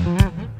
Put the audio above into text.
Mm-hmm.